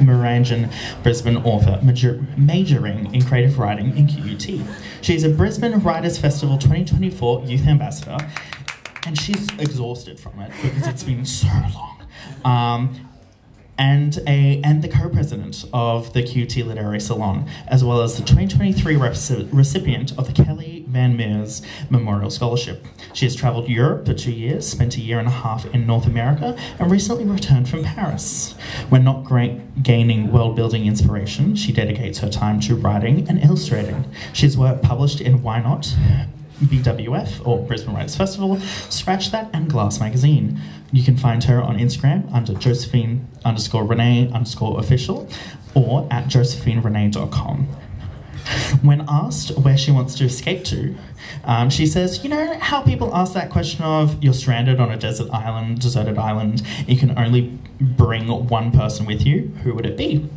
Marangan Brisbane author, major- majoring in creative writing in QUT. She is a Brisbane Writers Festival 2024 Youth Ambassador, and she's exhausted from it because it's been so long. Um, and a and the co-president of the QUT Literary Salon, as well as the 2023 rec- recipient of the Kellie Van Meurs Memorial Scholarship. She has travelled Europe for two years, spent a year and a half in North America, and recently returned from Paris. When not great, gaining world-building inspiration, she dedicates her time to writing and illustrating. She has work published in Why Not. BWF or Brisbane Writers Festival, Scratch That, and Glass Magazine. You can find her on Instagram under Josephine underscore Renee underscore official or at josephinerenee.com. When asked where she wants to escape to, um, she says, You know how people ask that question of you're stranded on a desert island, deserted island, you can only bring one person with you? Who would it be?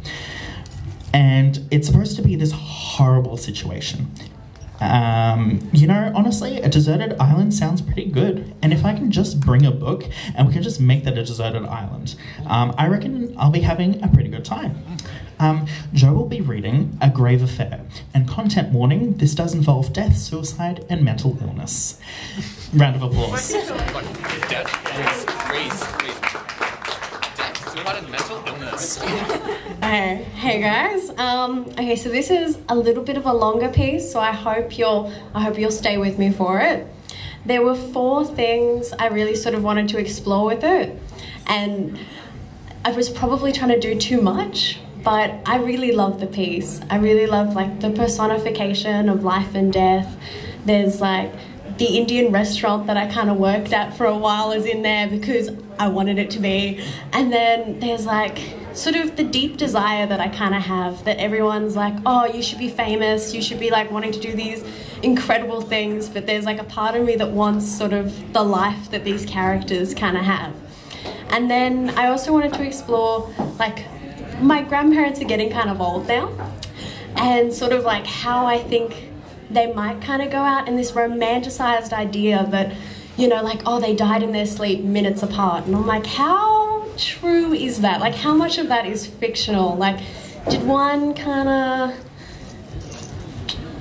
And it's supposed to be this horrible situation. Um, you know, honestly, a deserted island sounds pretty good. And if I can just bring a book and we can just make that a deserted island, um, I reckon I'll be having a pretty good time. Um, Joe will be reading A Grave Affair, and content warning this does involve death, suicide, and mental illness. Round of applause. Death, please, please, please. Death, suicide, and mental illness. Hey, hey guys. Um, okay, so this is a little bit of a longer piece, so I hope you'll I hope you'll stay with me for it. There were four things I really sort of wanted to explore with it, and I was probably trying to do too much, but I really love the piece. I really love like the personification of life and death. There's like the Indian restaurant that I kind of worked at for a while is in there because I wanted it to be. And then there's like sort of the deep desire that I kind of have that everyone's like, oh, you should be famous, you should be like wanting to do these incredible things. But there's like a part of me that wants sort of the life that these characters kind of have. And then I also wanted to explore like my grandparents are getting kind of old now and sort of like how I think they might kind of go out in this romanticized idea that, you know, like, oh, they died in their sleep minutes apart. And I'm like, how true is that? Like, how much of that is fictional? Like, did one kind of,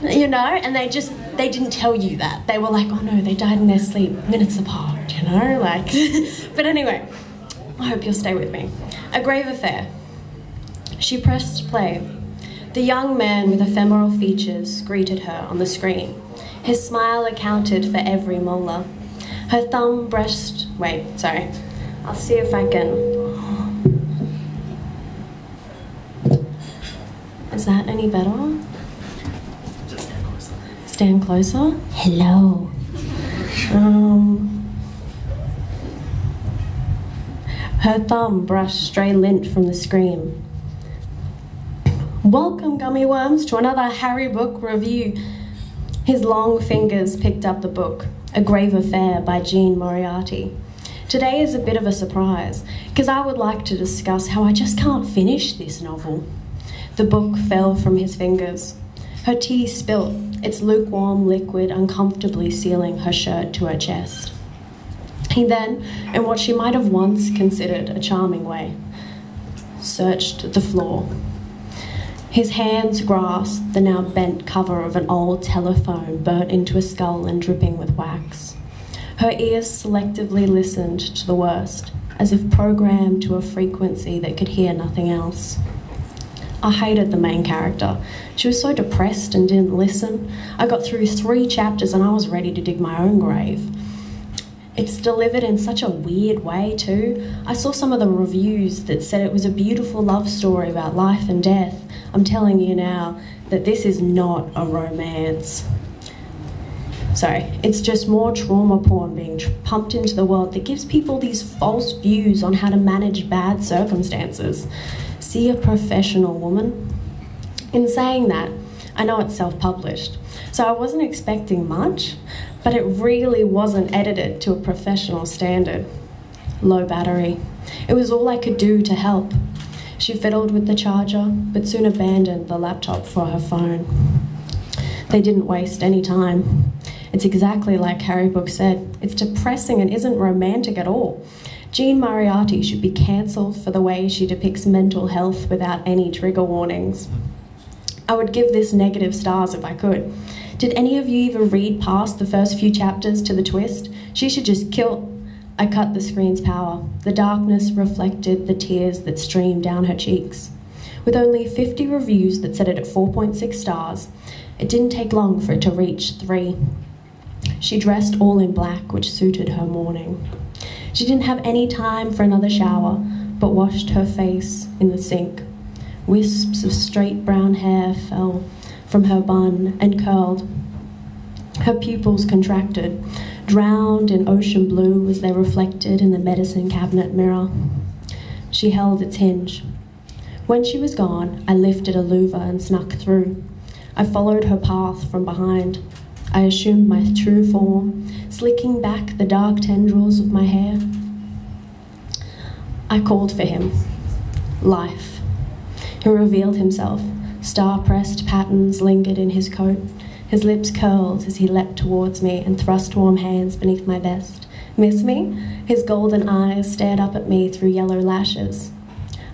you know, and they just, they didn't tell you that. They were like, oh no, they died in their sleep minutes apart, you know, like, but anyway, I hope you'll stay with me. A grave affair. She pressed play. The young man with ephemeral features greeted her on the screen. His smile accounted for every molar. Her thumb brushed. Wait, sorry. I'll see if I can. Is that any better? Stand closer. Hello. Um, her thumb brushed stray lint from the screen. Welcome, gummy worms, to another Harry Book review. His long fingers picked up the book, A Grave Affair by Jean Moriarty. Today is a bit of a surprise, because I would like to discuss how I just can't finish this novel. The book fell from his fingers. Her tea spilt, its lukewarm liquid uncomfortably sealing her shirt to her chest. He then, in what she might have once considered a charming way, searched the floor. His hands grasped the now bent cover of an old telephone burnt into a skull and dripping with wax. Her ears selectively listened to the worst, as if programmed to a frequency that could hear nothing else. I hated the main character. She was so depressed and didn't listen. I got through three chapters and I was ready to dig my own grave. It's delivered in such a weird way, too. I saw some of the reviews that said it was a beautiful love story about life and death. I'm telling you now that this is not a romance. Sorry, it's just more trauma porn being pumped into the world that gives people these false views on how to manage bad circumstances. See a professional woman. In saying that, I know it's self published, so I wasn't expecting much, but it really wasn't edited to a professional standard. Low battery. It was all I could do to help. She fiddled with the charger, but soon abandoned the laptop for her phone. They didn't waste any time. It's exactly like Harry Book said it's depressing and isn't romantic at all. Jean Moriarty should be cancelled for the way she depicts mental health without any trigger warnings. I would give this negative stars if I could. Did any of you even read past the first few chapters to the twist? She should just kill. I cut the screen's power. The darkness reflected the tears that streamed down her cheeks. With only 50 reviews that set it at 4.6 stars, it didn't take long for it to reach 3. She dressed all in black, which suited her mourning. She didn't have any time for another shower, but washed her face in the sink. Wisps of straight brown hair fell from her bun and curled. Her pupils contracted, drowned in ocean blue as they reflected in the medicine cabinet mirror. She held its hinge. When she was gone, I lifted a louver and snuck through. I followed her path from behind. I assumed my true form, slicking back the dark tendrils of my hair. I called for him. Life. He revealed himself. Star pressed patterns lingered in his coat. His lips curled as he leapt towards me and thrust warm hands beneath my vest. Miss me? His golden eyes stared up at me through yellow lashes.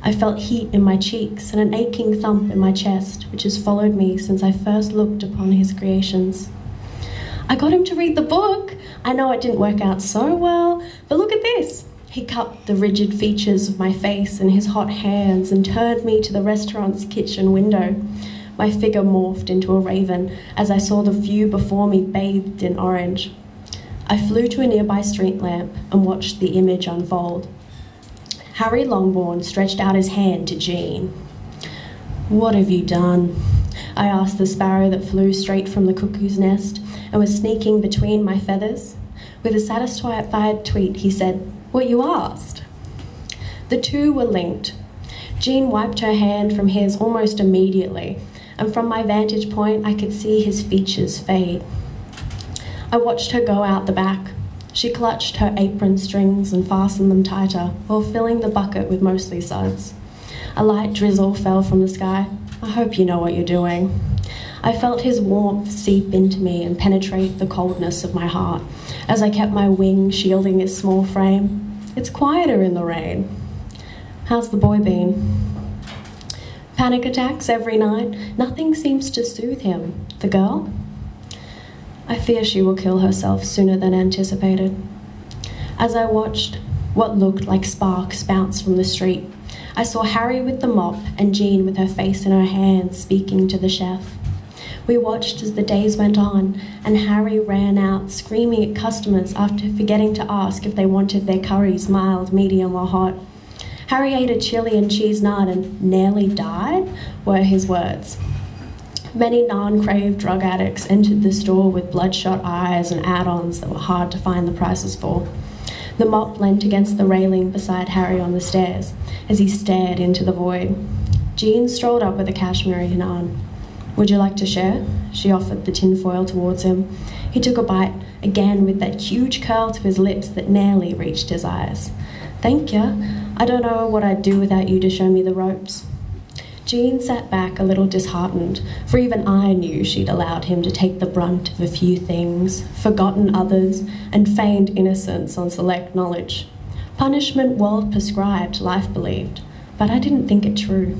I felt heat in my cheeks and an aching thump in my chest, which has followed me since I first looked upon his creations. I got him to read the book. I know it didn't work out so well, but look at this. He cupped the rigid features of my face in his hot hands and turned me to the restaurant's kitchen window. My figure morphed into a raven as I saw the view before me bathed in orange. I flew to a nearby street lamp and watched the image unfold. Harry Longbourn stretched out his hand to Jean. What have you done? I asked the sparrow that flew straight from the cuckoo's nest and was sneaking between my feathers. With a satisfied tweet, he said, What you asked. The two were linked. Jean wiped her hand from his almost immediately, and from my vantage point, I could see his features fade. I watched her go out the back. She clutched her apron strings and fastened them tighter while filling the bucket with mostly suds. A light drizzle fell from the sky. I hope you know what you're doing. I felt his warmth seep into me and penetrate the coldness of my heart as I kept my wing shielding his small frame. It's quieter in the rain. How's the boy been? Panic attacks every night. Nothing seems to soothe him. The girl? I fear she will kill herself sooner than anticipated. As I watched what looked like sparks bounce from the street, I saw Harry with the mop and Jean with her face in her hands speaking to the chef. We watched as the days went on, and Harry ran out screaming at customers after forgetting to ask if they wanted their curries mild, medium, or hot. Harry ate a chili and cheese naan and nearly died, were his words. Many non craved drug addicts entered the store with bloodshot eyes and add ons that were hard to find the prices for. The mop leant against the railing beside Harry on the stairs as he stared into the void. Jean strolled up with a Kashmiri naan. Would you like to share? She offered the tinfoil towards him. He took a bite, again with that huge curl to his lips that nearly reached his eyes. Thank you. I don't know what I'd do without you to show me the ropes. Jean sat back a little disheartened, for even I knew she'd allowed him to take the brunt of a few things, forgotten others, and feigned innocence on select knowledge. Punishment well prescribed, life believed, but I didn't think it true.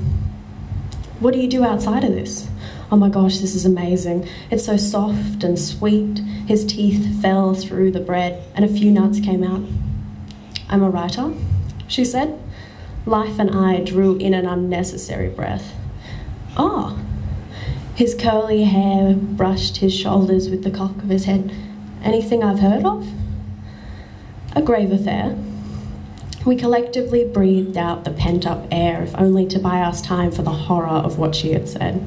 What do you do outside of this? Oh my gosh, this is amazing. It's so soft and sweet. His teeth fell through the bread, and a few nuts came out. I'm a writer, she said. Life and I drew in an unnecessary breath. Oh. His curly hair brushed his shoulders with the cock of his head. Anything I've heard of? A grave affair. We collectively breathed out the pent up air, if only to buy us time for the horror of what she had said.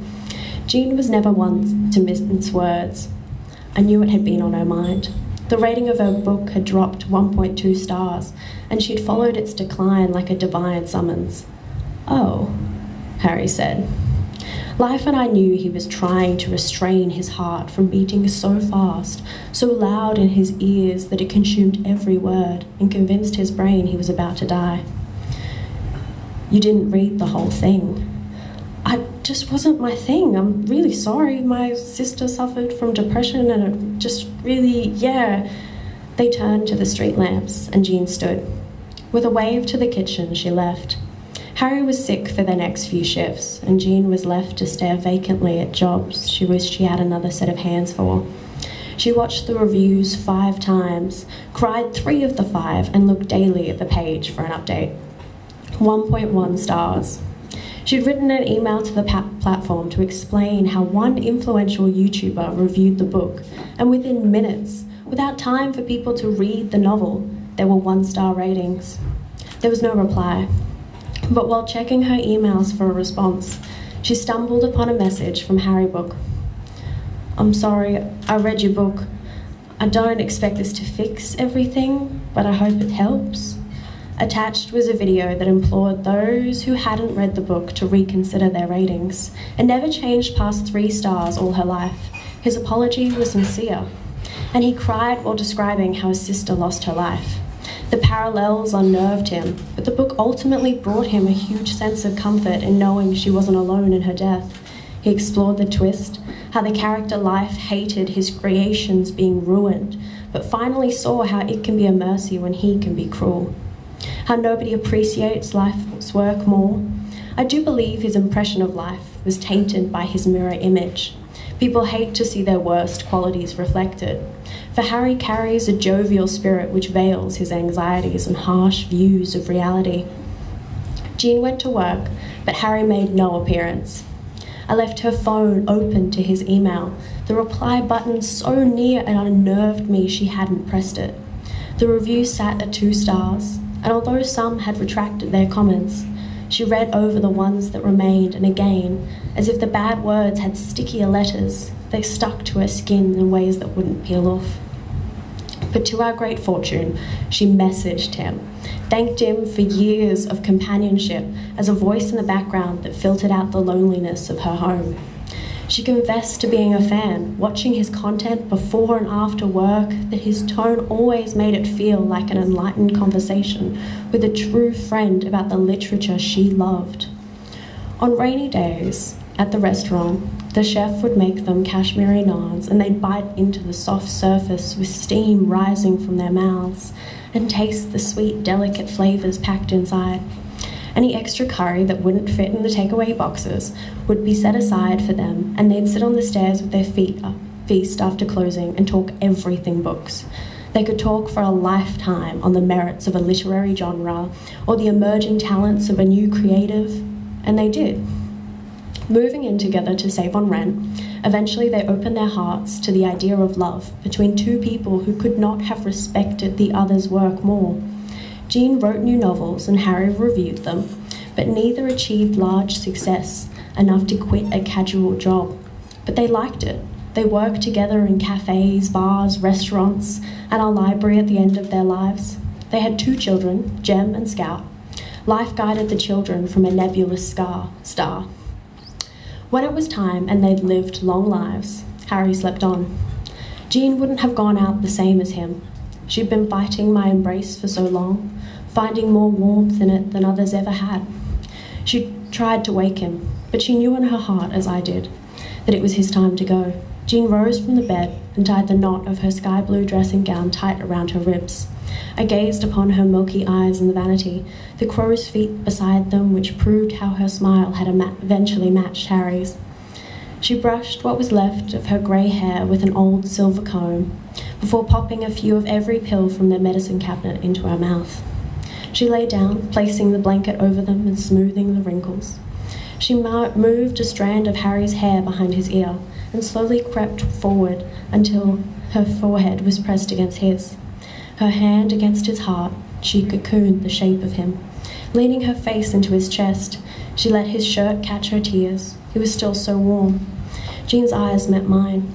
Jean was never one to mince words. I knew it had been on her mind. The rating of her book had dropped 1.2 stars, and she'd followed its decline like a divine summons. Oh, Harry said. Life and I knew he was trying to restrain his heart from beating so fast, so loud in his ears that it consumed every word and convinced his brain he was about to die. You didn't read the whole thing, I just wasn't my thing. I'm really sorry. My sister suffered from depression and it just really, yeah. They turned to the street lamps and Jean stood. With a wave to the kitchen, she left. Harry was sick for the next few shifts, and Jean was left to stare vacantly at jobs she wished she had another set of hands for. She watched the reviews five times, cried three of the five, and looked daily at the page for an update. 1.1 stars. She'd written an email to the platform to explain how one influential YouTuber reviewed the book, and within minutes, without time for people to read the novel, there were one star ratings. There was no reply. But while checking her emails for a response, she stumbled upon a message from Harry Book. I'm sorry, I read your book. I don't expect this to fix everything, but I hope it helps. Attached was a video that implored those who hadn't read the book to reconsider their ratings and never changed past three stars all her life. His apology was sincere, and he cried while describing how his sister lost her life. The parallels unnerved him, but the book ultimately brought him a huge sense of comfort in knowing she wasn't alone in her death. He explored the twist, how the character life hated his creations being ruined, but finally saw how it can be a mercy when he can be cruel. How nobody appreciates life's work more. I do believe his impression of life was tainted by his mirror image. People hate to see their worst qualities reflected. For Harry carries a jovial spirit which veils his anxieties and harsh views of reality. Jean went to work, but Harry made no appearance. I left her phone open to his email, the reply button so near and unnerved me she hadn't pressed it. The review sat at two stars, and although some had retracted their comments, she read over the ones that remained and again, as if the bad words had stickier letters, they stuck to her skin in ways that wouldn't peel off. But to our great fortune, she messaged him, thanked him for years of companionship as a voice in the background that filtered out the loneliness of her home. She confessed to being a fan, watching his content before and after work, that his tone always made it feel like an enlightened conversation with a true friend about the literature she loved. On rainy days, at the restaurant, the chef would make them Kashmiri naans and they'd bite into the soft surface with steam rising from their mouths and taste the sweet, delicate flavours packed inside. Any extra curry that wouldn't fit in the takeaway boxes would be set aside for them, and they'd sit on the stairs with their feet up, feast after closing and talk everything books. They could talk for a lifetime on the merits of a literary genre or the emerging talents of a new creative, and they did. Moving in together to save on rent, eventually they opened their hearts to the idea of love between two people who could not have respected the other's work more. Jean wrote new novels and Harry reviewed them, but neither achieved large success enough to quit a casual job. But they liked it. They worked together in cafes, bars, restaurants, and a library at the end of their lives. They had two children, Jem and Scout. Life guided the children from a nebulous scar, star. When it was time and they'd lived long lives, Harry slept on. Jean wouldn't have gone out the same as him. She'd been fighting my embrace for so long, finding more warmth in it than others ever had. She tried to wake him, but she knew in her heart, as I did, that it was his time to go. Jean rose from the bed and tied the knot of her sky blue dressing gown tight around her ribs. I gazed upon her milky eyes and the vanity, the crow's feet beside them, which proved how her smile had eventually matched Harry's. She brushed what was left of her grey hair with an old silver comb before popping a few of every pill from their medicine cabinet into her mouth. She lay down, placing the blanket over them and smoothing the wrinkles. She moved a strand of Harry's hair behind his ear and slowly crept forward until her forehead was pressed against his. Her hand against his heart, she cocooned the shape of him. Leaning her face into his chest, she let his shirt catch her tears. He was still so warm. Jean's eyes met mine.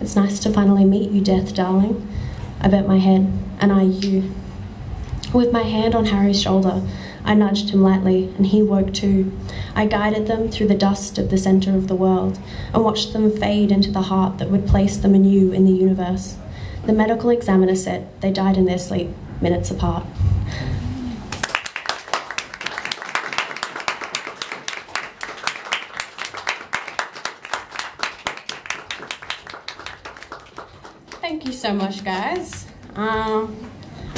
It's nice to finally meet you, Death, darling. I bent my head, and I you. With my hand on Harry's shoulder, I nudged him lightly, and he woke too. I guided them through the dust of the center of the world, and watched them fade into the heart that would place them anew in the universe. The medical examiner said they died in their sleep, minutes apart. Thank you so much, guys. Um,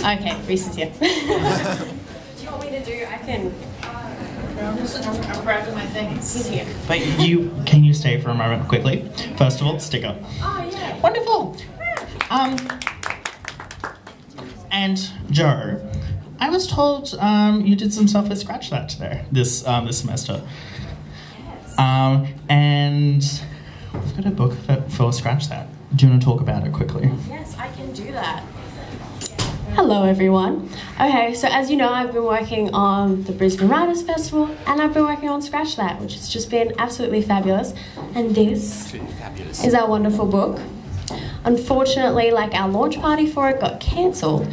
okay, Reese is here. Do you want me to do, I can. I'm grabbing my things. He's here. But you, can you stay for a moment quickly? First of all, sticker. Yeah. Wonderful. Um, and Joe, I was told um, you did some stuff with Scratch That today, this um, this semester. Um, and we've got a book for, for Scratch That. Do you want to talk about it quickly? Yes, I can do that. Hello, everyone. Okay, so as you know, I've been working on the Brisbane Writers Festival and I've been working on Scratch That, which has just been absolutely fabulous. And this Fabulous. is our wonderful book. Unfortunately, like our launch party for it got cancelled,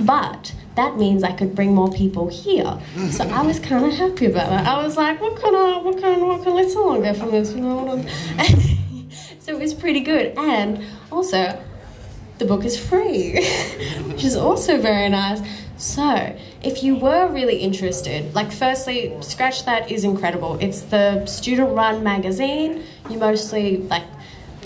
but that means I could bring more people here. So I was kind of happy about that. I was like, what can I, what can, what can let's all get from this? So it was pretty good. And also, the book is free, which is also very nice. So, if you were really interested, like, firstly, Scratch That is incredible. It's the student run magazine. You mostly, like,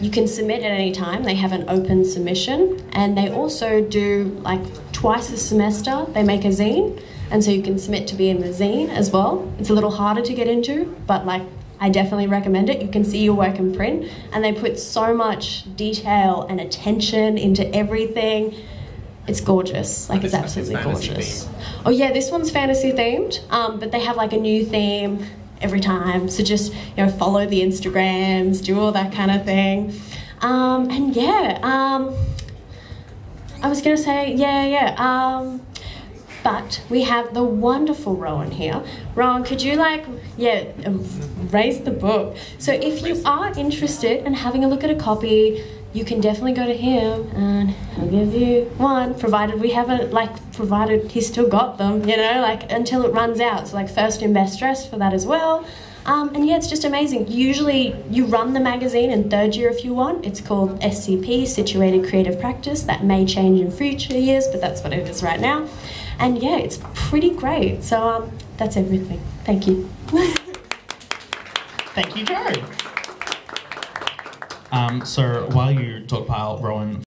you can submit at any time. They have an open submission, and they also do, like, twice a semester, they make a zine, and so you can submit to be in the zine as well. It's a little harder to get into, but, like, I definitely recommend it. You can see your work in print, and they put so much detail and attention into everything. It's gorgeous. Like, it's absolutely gorgeous. themed. Oh, yeah, this one's fantasy themed, um, but they have like a new theme every time. So just, you know, follow the Instagrams, do all that kind of thing. Um, and yeah, um, I was gonna say, yeah, yeah. Um, but we have the wonderful Rowan here. Rowan, could you like, yeah, uh, raise the book? So if you are interested in having a look at a copy, you can definitely go to him and he'll give you one, provided we haven't like provided he's still got them, you know, like until it runs out. So like first in best dress for that as well. Um, and yeah, it's just amazing. Usually, you run the magazine in third year if you want. It's called SCP, Situated Creative Practice. That may change in future years, but that's what it is right now. And yeah, it's pretty great. So um, that's everything. Thank you. Thank you, Joe. Um, so while you talk Rowan